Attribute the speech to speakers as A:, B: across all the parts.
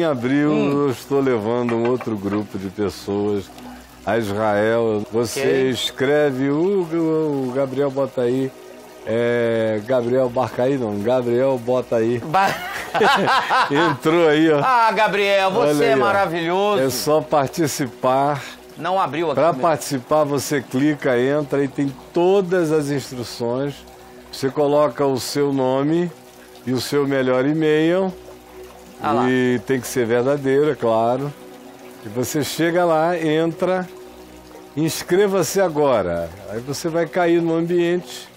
A: Em abril
B: Hum.
A: eu estou levando um outro grupo de pessoas a Israel. Você
B: Ok.
A: escreve, o, o Gabriel bota aí, é, Gabriel Barcaí não, Gabriel bota aí.
B: Ba-
A: Entrou aí, ó.
B: ah, Gabriel, você é
A: aí, ó.
B: maravilhoso.
A: É só participar.
B: Não abriu aqui.
A: Para participar, você clica, entra e tem todas as instruções. Você coloca o seu nome e o seu melhor e-mail.
B: Ah
A: e tem que ser verdadeiro, é claro. E você chega lá, entra, inscreva-se agora. Aí você vai cair no ambiente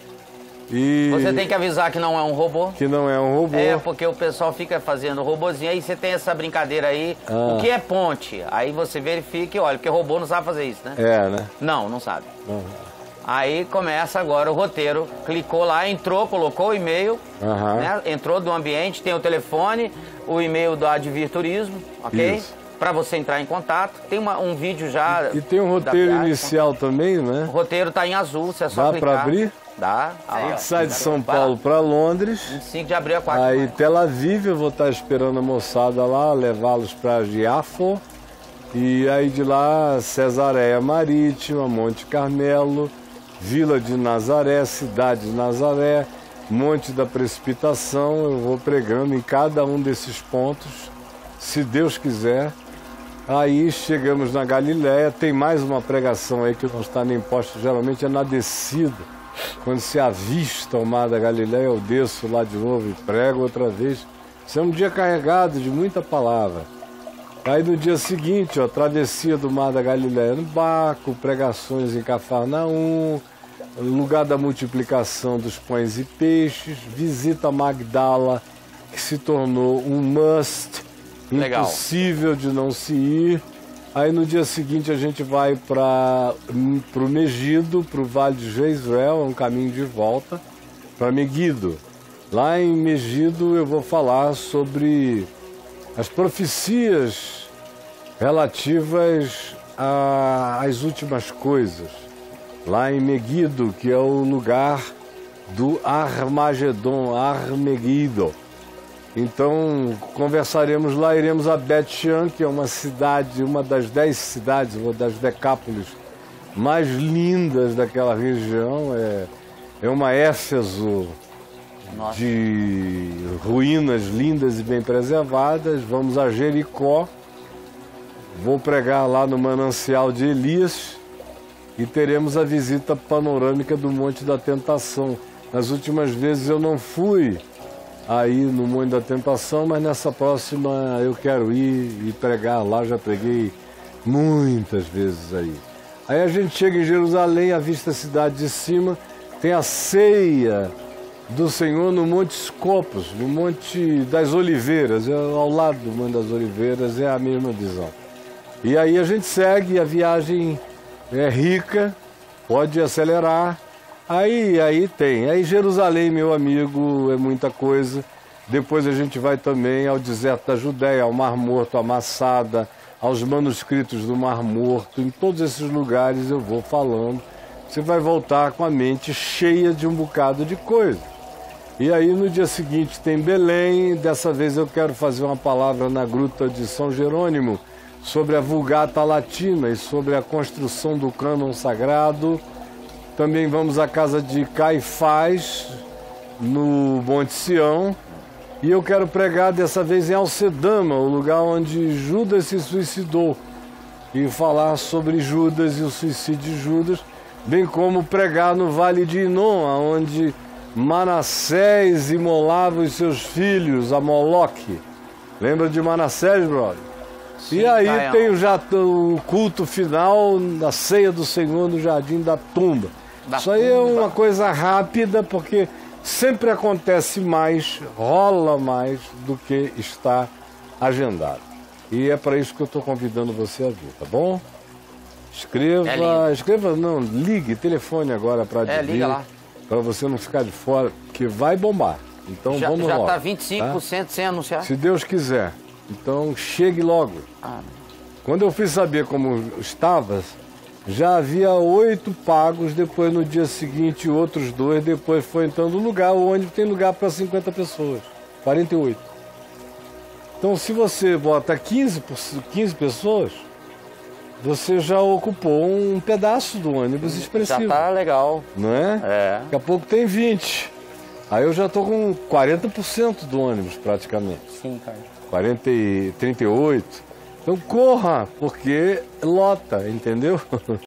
A: e
B: Você tem que avisar que não é um robô.
A: que não é um robô.
B: É, porque o pessoal fica fazendo robozinho, aí você tem essa brincadeira aí.
A: Ah.
B: O que é ponte? Aí você verifica e olha, porque robô não sabe fazer isso, né?
A: É, né?
B: Não, não sabe.
A: Aham.
B: Aí começa agora o roteiro. Clicou lá, entrou, colocou o e-mail,
A: Aham.
B: né? entrou do ambiente, tem o telefone, o e-mail do Advir Turismo, ok? Para você entrar em contato. Tem uma- um vídeo já.
A: E tem um roteiro
B: viagem.
A: inicial também,
B: O
A: né?
B: roteiro tá em azul, você é só
A: Dá
B: clicar.
A: pra abrir?
B: Dá. Ah, lá, ó.
A: Sai de São. Paulo para Londres.
B: 25 de abril a 4
A: Aí
B: de maio.
A: Tel Aviv, eu vou estar esperando a moçada lá, levá-los para Giafo. E aí de lá, Cesareia Marítima, Monte Carmelo, Vila de Nazaré, Cidade de Nazaré, Monte da Precipitação. Eu vou pregando em cada um desses pontos, se Deus quiser. Aí chegamos na Galiléia, tem mais uma pregação aí que não está nem posta, geralmente é na descida. Quando se avista o mar da Galiléia, eu desço lá de novo e prego outra vez. Isso é um dia carregado de muita palavra. Aí no dia seguinte, ó, travessia do mar da Galiléia no barco, pregações em Cafarnaum, lugar da multiplicação dos pães e peixes, visita a Magdala, que se tornou um must,
B: Legal.
A: impossível de não se ir. Aí no dia seguinte a gente vai para o Megido, para o Vale de Jezreel, é um caminho de volta, para Megido. Lá em Megido eu vou falar sobre as profecias relativas às últimas coisas. Lá em Megido, que é o lugar do Armagedon, Armegido. Então, conversaremos lá, iremos a Bet-Shan, que é uma cidade, uma das dez cidades, uma das decápolis mais lindas daquela região. É, é uma Éfeso
B: Nossa.
A: de ruínas lindas e bem preservadas. Vamos a Jericó. Vou pregar lá no manancial de Elias e teremos a visita panorâmica do Monte da Tentação. Nas últimas vezes eu não fui aí no Monte da Tentação, mas nessa próxima eu quero ir e pregar lá. Já preguei muitas vezes aí. Aí a gente chega em Jerusalém, avista a cidade de cima, tem a ceia do Senhor no Monte Scopus, no Monte das Oliveiras, é ao lado do Monte das Oliveiras, é a mesma visão. E aí a gente segue, a viagem é rica, pode acelerar. Aí, aí tem. Aí Jerusalém, meu amigo, é muita coisa. Depois a gente vai também ao deserto da Judéia, ao Mar Morto, a Massada, aos manuscritos do Mar Morto. Em todos esses lugares eu vou falando. Você vai voltar com a mente cheia de um bocado de coisa. E aí no dia seguinte tem Belém. Dessa vez eu quero fazer uma palavra na Gruta de São Jerônimo sobre a Vulgata Latina e sobre a construção do cânon sagrado. Também vamos à casa de Caifás, no Monte Sião. E eu quero pregar dessa vez em Alcedama, o lugar onde Judas se suicidou. E falar sobre Judas e o suicídio de Judas, bem como pregar no Vale de Inon, onde Manassés imolava os seus filhos a Moloque. Lembra de Manassés, brother?
B: Sim,
A: e aí
B: Caião.
A: tem o, ja- o culto final da ceia do Senhor no Jardim da Tumba.
B: Da
A: Isso aí é uma coisa rápida, porque sempre acontece mais, rola mais do que está agendado. E é para isso que eu estou convidando você a vir, tá bom? Escreva,
B: É
A: escreva, não, ligue, telefone agora para
B: É, liga lá.
A: para você não ficar de fora, que vai bombar. Então
B: Já,
A: vamos
B: já
A: logo.
B: tá 25% sem anunciar.
A: Se Deus quiser. Então chegue logo.
B: Ah,
A: Quando eu fui saber como estava, já havia oito pagos, depois no dia seguinte outros dois, depois foi entrando no lugar onde tem lugar para 50 pessoas. 48. Então, se você bota 15, 15 pessoas, você já ocupou um pedaço do ônibus expressivo.
B: Já tá legal.
A: Não é?
B: É.
A: Daqui a pouco tem 20. Aí eu já estou com 40% do ônibus praticamente.
B: Sim, cara.
A: 40 e 38. Então corra, porque lota, entendeu?